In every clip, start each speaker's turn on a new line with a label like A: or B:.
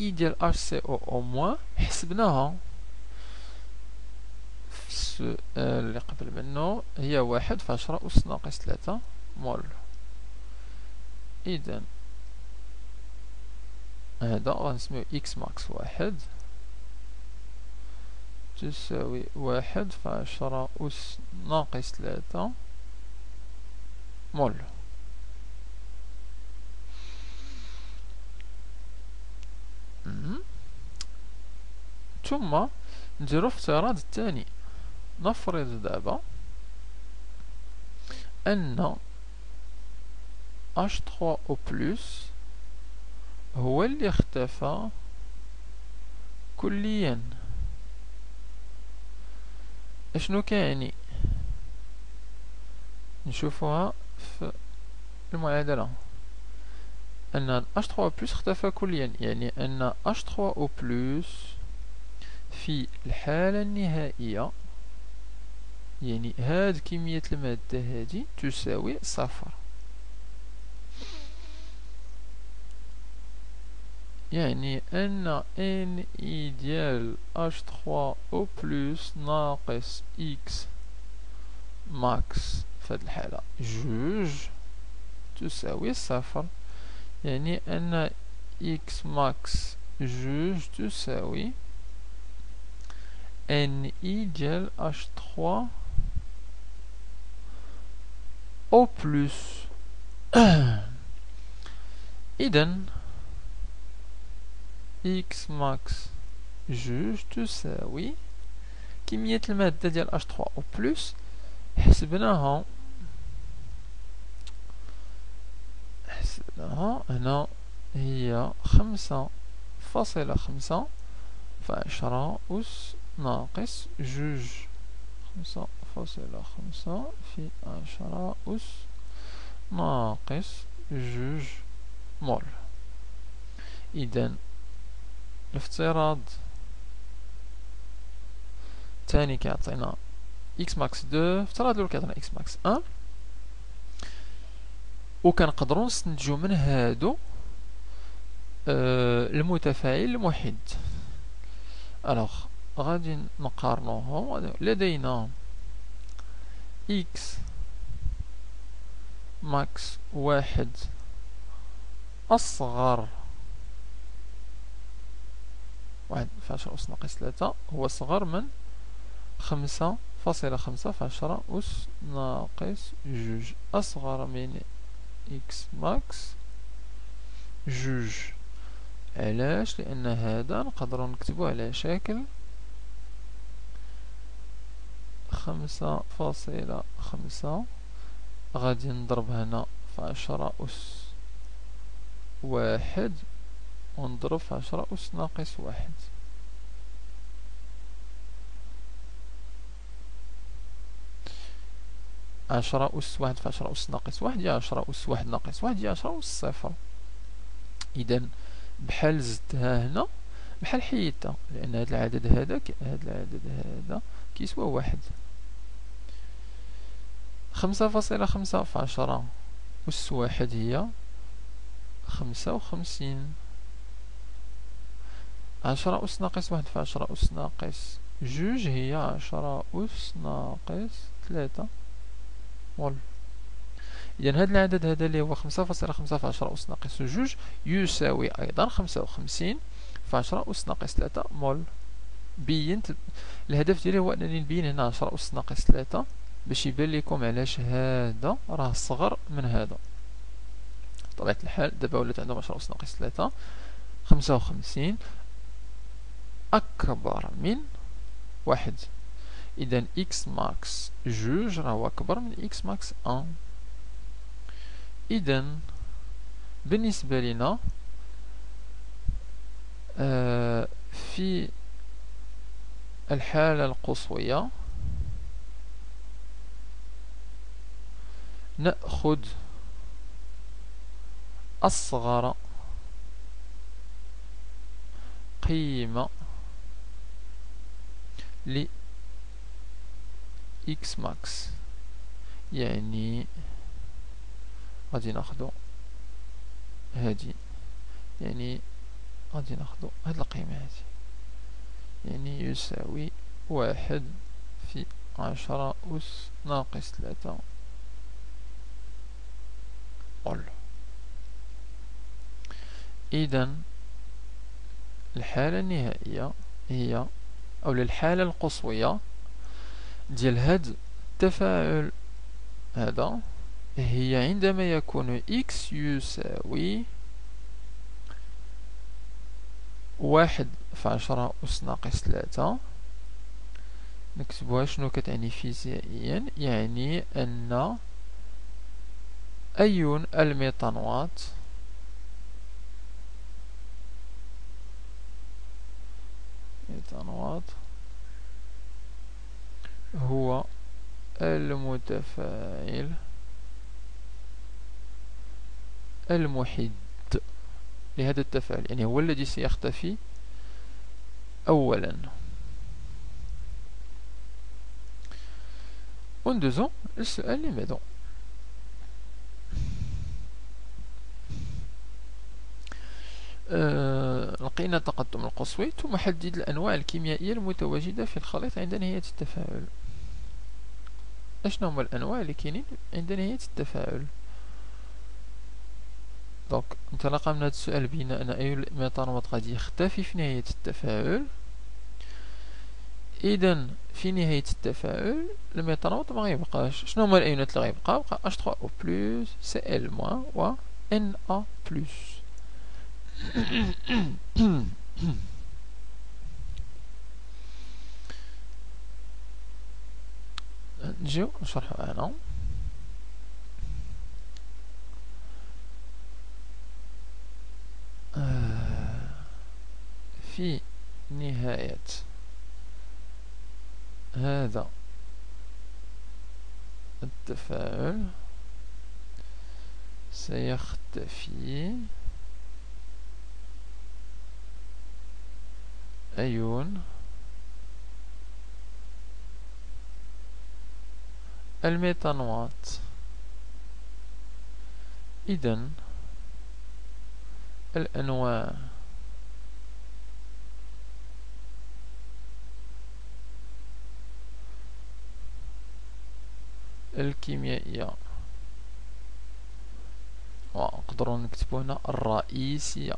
A: ni ديال HCOO moins حسبناها. في السؤال اللي قبل منه هي واحد في عشرة أس ناقص ثلاثة مول. إذا هذا غنسميو x max واحد تساوي واحد في عشرة أس ناقص ثلاثة مول. ثم نديرو افتراض الثاني. نفرض دابا أن H3 أو بلس هو اللي اختفى كليا. أشنو كيعني؟ نشوفوها في المعادلة. أن H3O plus اختفى كليا يعني أن H3O plus في الحالة النهائية يعني هاد كمية المادة هادي تساوي صفر. يعني أن ni ديال H3O plus ناقص x max في هاد الحالة جوج تساوي صفر. يعني أن x max جوج تساوي ni ديال H3O plus اذا x max جوج تساوي كمية المادة ديال H3O plus حسبناها حسبناها هنا هي خمسة فاصلة خمسة في عشرة أس ناقص جوج خمسة فاصلة خمسة في عشرة أس ناقص جوج مول إذن الافتراض الثاني كيعطينا x max deux الافتراض الأول كيعطينا x max un وكنقدروا نستنتجو من هادو المتفاعل المحد alors غادي نقارنوهم لدينا x max واحد أصغر واحد في عشرة أس ناقص ثلاثة. هو صغر من خمسة فاصلة خمسة في عشرة أس ناقص جوج. أصغر من x max جوج. علاش؟ لأن هذا نقدرو نكتبو على شكل خمسة فاصلة خمسة. غادي نضرب هنا في عشرة أس واحد ونضرب في عشرة أس ناقص واحد. عشرة أس واحد في عشرة أس ناقص واحد هي عشرة أس واحد ناقص واحد هي عشرة أس صفر. إذا بحال زدتها هنا بحال حيدتها لأن هذا العدد هذا هذا العدد هذا كيسوى واحد. خمسة فاصلة خمسة في عشرة أس واحد هي؟ خمسة وخمسين. عشرة أس ناقص واحد في عشرة أس ناقص جوج هي عشرة أس ناقص ثلاثة. مول إذا هذا العدد هذا اللي هو خمسة فاصلة خمسة في عشرة أس ناقص جوج يساوي أيضا خمسة وخمسين في عشرة أس ناقص ثلاثة. مول بينت الهدف ديالي هو أنني نبين هنا عشرة أس ناقص ثلاثة. باش يبان لكم علاش هذا راه صغر من هذا. بطبيعة الحال دابا ولات عندهم عشرة أس ناقص ثلاثة خمسة وخمسين أكبر من واحد. إذا x max جوج راهو أكبر من x max un. إذا بالنسبة لنا آه في الحالة القصوية نأخذ أصغر قيمة ل x max يعني غادي ناخدو هادي. يعني غادي ناخدو هاد القيمة هادي. يعني يساوي واحد في عشرة أس ناقص ثلاثة. قل إذا الحالة النهائية هي أو الحالة القصوية ديال هاد التفاعل هذا هي عندما يكون x يساوي واحد في عشرة أس ناقص ثلاثة. نكتبوها شنو كتعني فيزيائيا؟ يعني أن أيون الميتانوات؟ ميتانوات هو المتفاعل المحد لهذا التفاعل يعني هو الذي سيختفي أولا. وندوزو السؤال لماذا؟ أه لقينا تقدم القصوي ثم حدد الأنواع الكيميائية المتواجدة في الخليط عند نهاية التفاعل. أشنو هما الأنواع اللي كاينين عند نهاية التفاعل؟ donc انطلاقا من هذا السؤال بين أن أي الميتانوات غادي يختفي في نهاية التفاعل. إذا في نهاية التفاعل الميتانوات ما غيبقاش شنو هما الأيونات اللي غيبقاو؟ بقى H3O plus Cl و Na نجيو نشرحو هنا في نهاية هذا التفاعل. سيختفي. أيون. الميتانوات. إذن الأنواع. الكيميائية. ونقدروا نكتبو هنا الرئيسية.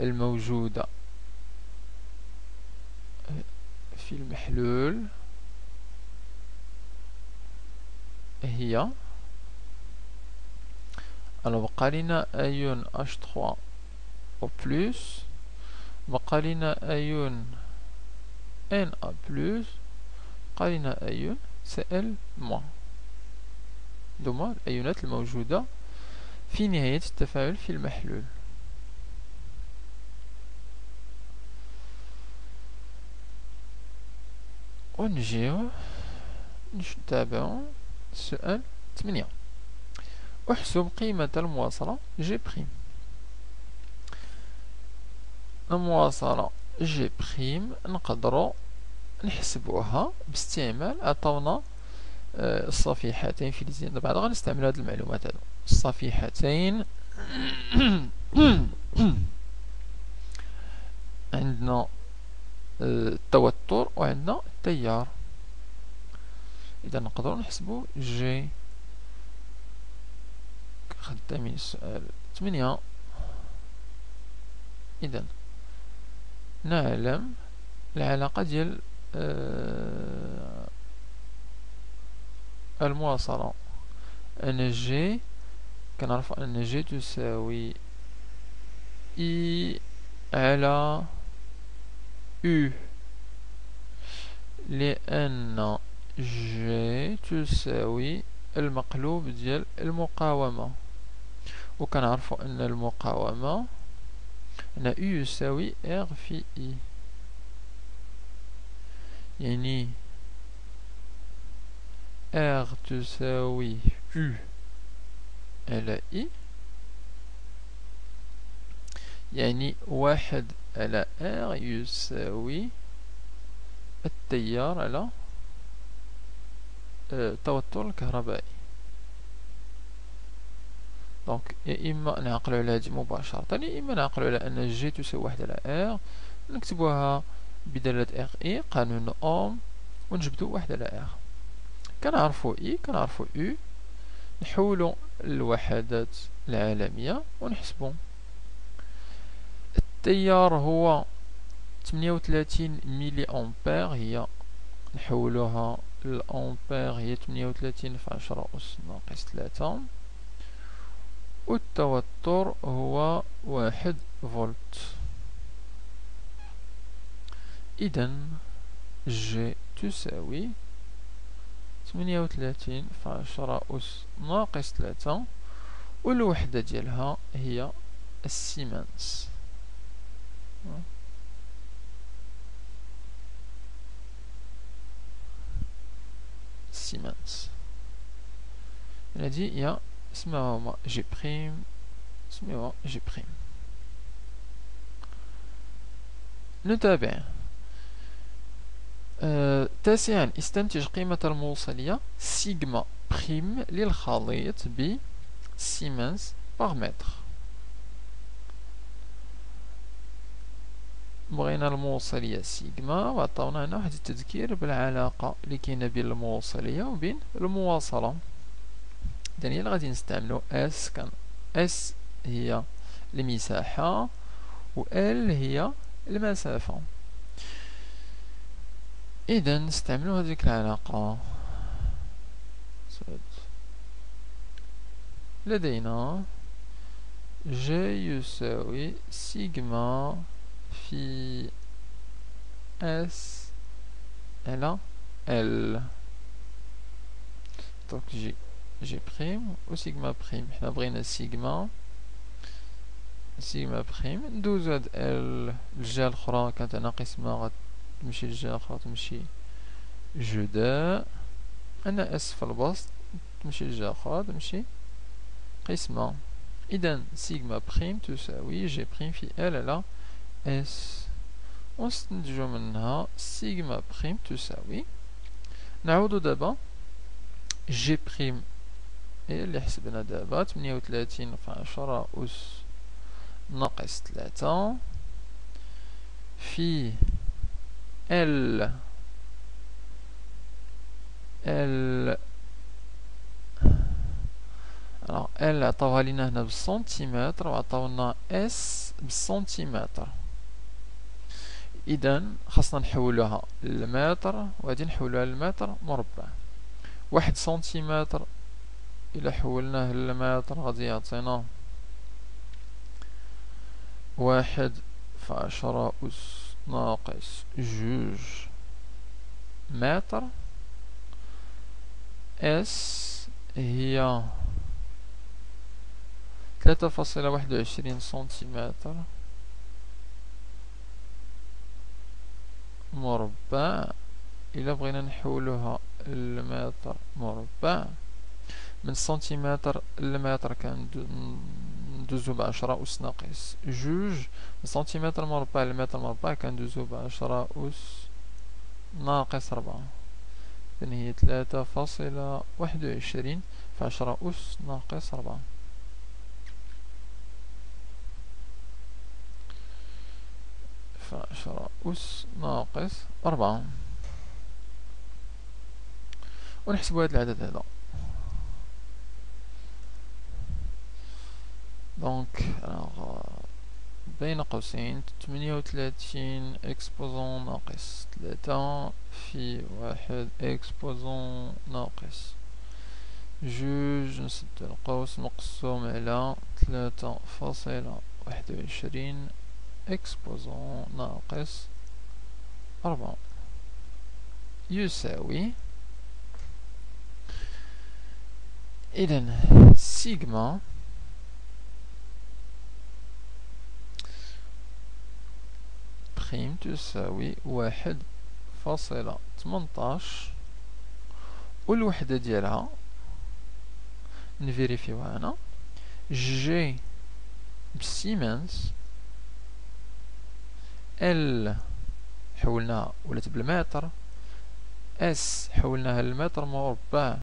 A: الموجودة. في المحلول هي. Alors بقى لنا ايون H3O plus بقى لنا ايون Na plus بقى لنا ايون Cl moins هادوما الايونات الموجودة في نهاية التفاعل في المحلول ونجيو نتابعو السؤال ثمانية احسب قيمة المواصلة G prime المواصلة G prime نقدرو نحسبوها باستعمال عطاونا الصفيحتين في الزين دابا بعد غنستعمل هاد المعلومات هادو الصفيحتين عندنا التوتر وعندنا التيار. إذا نقدر نحسبو جي خدامين السؤال. ثمانية إذا نعلم العلاقة ديال آه المواصلة. أن جي كنعرف أن جي تساوي اي على U. لأن جي تساوي المقلوب ديال المقاومة. وكنعرفو أن المقاومة أن U يساوي R في I يعني R تساوي U على I يعني واحد على R يساوي التيار على التوتر الكهربائي. donc يا إما نعقلو على هادي مباشرة يا اما نعقلو على أن G تساوي واحد على R نكتبوها بدالة R اي قانون أوم ونجبدو واحد على R كنعرفو I كنعرفو U نحولو الوحدات العالمية ونحسبو. التيار هو 38 ملي امبير هي نحولوها الامبير هي 38 في 10 أس ناقص 3 والتوتر هو واحد فولت. اذا G تساوي 38 في 10 أس ناقص 3 والوحدة ديالها هي السيمنس. سيمنس هادي هي اسمها هما G prime اسمها G prime نتابع آه تاسعا استنتج قيمة الموصلية سيجما prime للخليط ب siemens par بغينا الموصلية سيجما وعطاونا هنا واحد التذكير بالعلاقة اللي كاينة بين الموصلية وبين المواصلة. اللي غادي نستعملو S كان S هي المساحة و L هي المسافة. إذا نستعملو هذيك العلاقة. لدينا G يساوي سيجما في S على L donc G G prime و سيجما prime حنا بغينا سيجما سيجما prime ندوزو هاد L الجهة الأخرى كانت ناقص ما غتمشي للجهة الأخرى تمشي جداء S في البسط تمشي للجهة الأخرى تمشي قسمة إذا سيجما prime تساوي G prime في L على S ونستنتجو منها سيجما prime تساوي نعودو دابا G prime هي اللي حسبنا دابا تمنية وتلاتين في عشرة أس ناقص تلاتة في L L L عطاوها لينا هنا بالسنتيمتر وعطاولنا S بالسنتيمتر اذا خاصنا نحولوها للمتر وغادي نحولوها للمتر مربع. واحد سنتيمتر إلى حولناه للمتر غادي يعطينا واحد في عشرة أس ناقص جوج متر. اس هي ثلاثة فاصلة واحد وعشرين سنتيمتر. مربع. إلا بغينا نحولوها لمتر مربع. من سنتيمتر لمتر كندوزو بعشرة أس ناقص جوج. من سنتيمتر مربع لمتر مربع كندوزو بعشرة أس ناقص ربعة. إذن هي ثلاثة فاصلة واحد وعشرين في عشرة أس ناقص ربعة. في عشرة. أس ناقص أربعة. ونحسبو هاد العدد هذا. donc بين قوسين تمنية وتلاتين exposant ناقص. تلاتة في واحد exposant ناقص. جوج نسد القوس مقسوم على ثلاثة فاصلة واحد وعشرين exposant ناقص أربعة يساوي إذن سيجما prime تساوي واحد فاصلة تمنطاش والوحدة ديالها نفيريفيوها هنا G ب siemens L حولناها ولات بالمتر S حولناها للمتر مربع